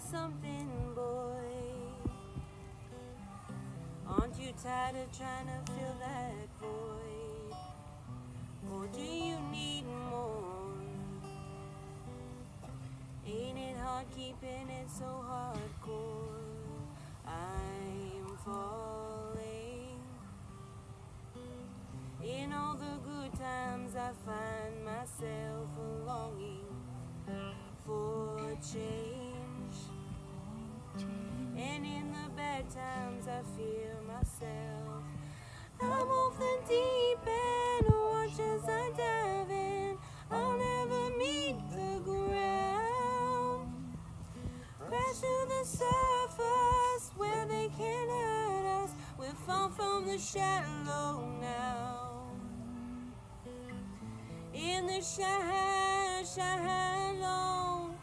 something, boy. Aren't you tired of trying to fill that void? Or do you need more? Ain't it hard keeping it so hardcore? I'm falling. In all the good times, I find myself longing for change. The bad times, I fear myself. I'm off the deep end, watch as I dive in. I'll never meet the ground. Crash to the surface where they can't hurt us. We're far from the shallow now. In the shallow, shallow.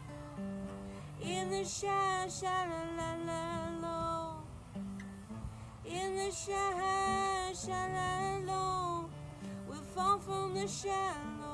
In the shallow, shallow. Shallow, shallow. We're from the shallow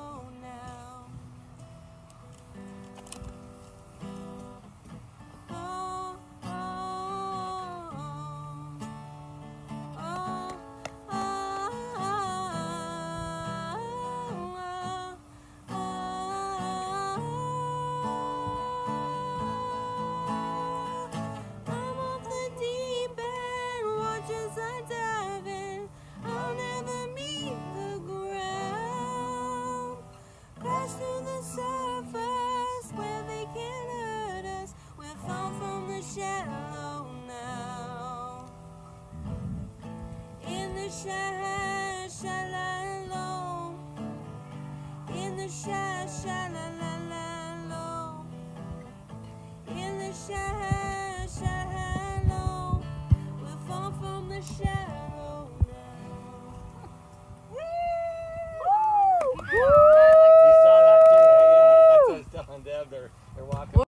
In